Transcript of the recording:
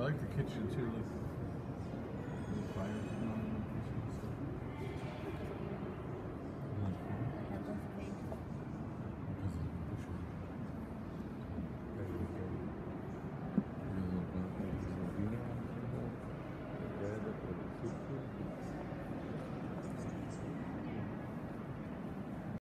I like the kitchen too. Look.